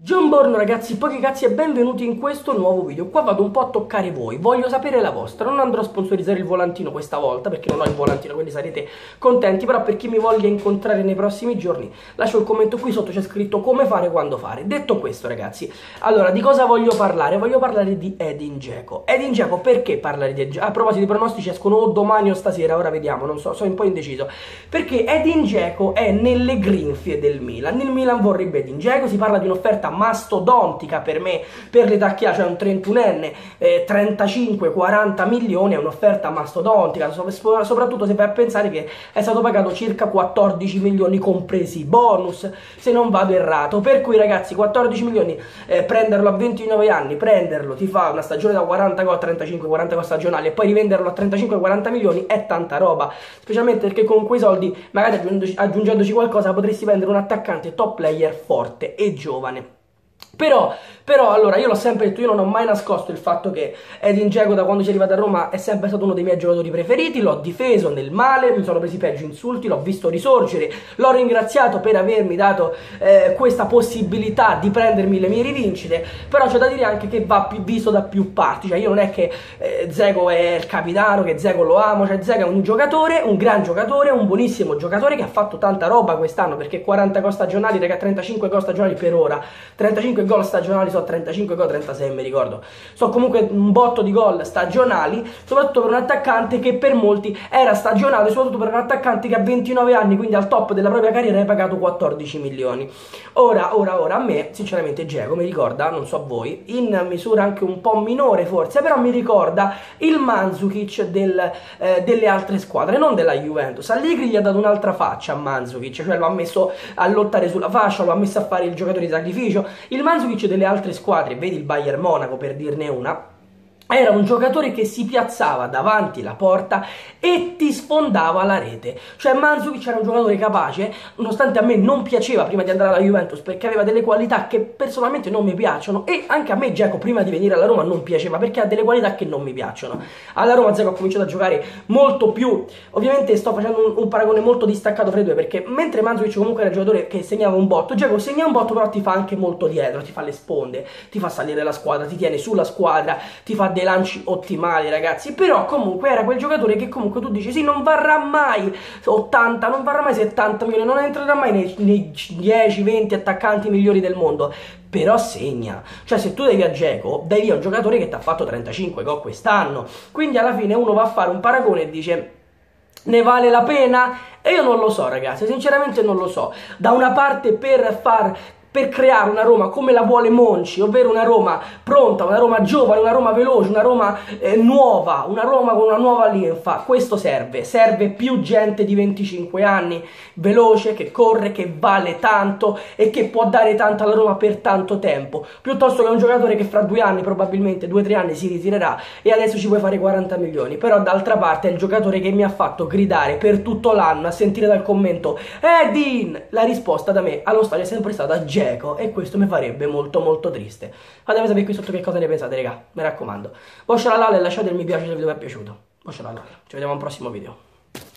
Buongiorno ragazzi, pochi cazzi e benvenuti in questo nuovo video. Qua vado un po' a toccare voi, voglio sapere la vostra. Non andrò a sponsorizzare il volantino questa volta perché non ho il volantino, quindi sarete contenti. Però per chi mi voglia incontrare nei prossimi giorni, lascio il commento qui sotto, c'è scritto come fare, quando fare. Detto questo ragazzi, allora di cosa voglio parlare? Voglio parlare di Edin Dzeko. Edin Dzeko, perché parlare di Edin A proposito di pronostici escono o domani o stasera, ora vediamo, non so, sono un po' indeciso. Perché Edin Dzeko è nelle grinfie del Milan. Nel Milan vorrebbe Edin Dzeko, si parla di un'offerta mastodontica per me, per l'età che ha, cioè un 31enne, eh, 35-40 milioni, è un'offerta mastodontica, soprattutto se vai a pensare che è stato pagato circa 14 milioni compresi bonus, se non vado errato, per cui ragazzi 14 milioni, eh, prenderlo a 29 anni, prenderlo ti fa una stagione da 40 gol, 35-40 gol stagionali e poi rivenderlo a 35-40 milioni è tanta roba, specialmente perché con quei soldi, magari aggiungendoci qualcosa, potresti vendere un attaccante top player forte e giovane. Però, però, allora, io l'ho sempre detto, io non ho mai nascosto il fatto che Edin Dzeko da quando ci è arrivato a Roma è sempre stato uno dei miei giocatori preferiti, l'ho difeso nel male, mi sono presi peggio insulti, l'ho visto risorgere, l'ho ringraziato per avermi dato eh, questa possibilità di prendermi le mie rivincite, però c'è da dire anche che va visto da più parti, cioè io non è che eh, Dzeko è il capitano, che Dzeko lo amo, cioè Dzeko è un giocatore, un gran giocatore, un buonissimo giocatore che ha fatto tanta roba quest'anno, perché 40 gol stagionali, raga, 35 gol stagionali per ora, 35 gol stagionali, so 35 gol, 36 mi ricordo. So comunque un botto di gol stagionali, soprattutto per un attaccante che per molti era stagionale, soprattutto per un attaccante che a 29 anni, quindi al top della propria carriera, hai pagato 14 milioni. Ora, ora, ora, a me, sinceramente, Diego mi ricorda, non so a voi, in misura anche un po' minore forse, però mi ricorda il Manzukic del, eh, delle altre squadre, non della Juventus. Allegri gli ha dato un'altra faccia a Manzukic, cioè lo ha messo a lottare sulla fascia, lo ha messo a fare il giocatore di sacrificio. Il Mandzukic delle altre squadre, vedi il Bayern Monaco per dirne una, era un giocatore che si piazzava davanti la porta e ti sfondava la rete. Cioè Mandzukic era un giocatore capace, nonostante a me non piaceva prima di andare alla Juventus perché aveva delle qualità che personalmente non mi piacciono e anche a me Dzeko prima di venire alla Roma non piaceva perché ha delle qualità che non mi piacciono. Alla Roma Dzeko ha cominciato a giocare molto più, ovviamente sto facendo un, un paragone molto distaccato fra i due perché mentre Mandzukic comunque era un giocatore che segnava un botto, Dzeko segna un botto però ti fa anche molto dietro, ti fa le sponde, ti fa salire la squadra, ti tiene sulla squadra, ti fa dei lanci ottimali, ragazzi. Però comunque era quel giocatore che comunque tu dici, sì, non varrà mai 80, non varrà mai 70 milioni, non entrerà mai nei, nei 10-20 attaccanti migliori del mondo. Però segna. Cioè, se tu devi a Geco, dai via un giocatore che ti ha fatto 35 gol quest'anno. Quindi alla fine uno va a fare un paragone e dice ne vale la pena? E io non lo so, ragazzi, sinceramente non lo so. Da una parte per far per creare una Roma come la vuole Monci, ovvero una Roma pronta, una Roma giovane, una Roma veloce, una Roma eh, nuova, una Roma con una nuova linfa. Questo serve, serve più gente di 25 anni, veloce, che corre, che vale tanto e che può dare tanto alla Roma per tanto tempo, piuttosto che un giocatore che fra due anni, probabilmente due o tre anni, si ritirerà e adesso ci puoi fare 40 milioni. Però d'altra parte è il giocatore che mi ha fatto gridare per tutto l'anno, a sentire dal commento Edin! La risposta da me allo stadio è sempre stata Geco e questo mi farebbe molto molto triste. Fatemi sapere qui sotto che cosa ne pensate, raga, mi raccomando. Boscia la lala e lasciate il mi piace se il video vi è piaciuto. Boscia la lala, ci vediamo al prossimo video.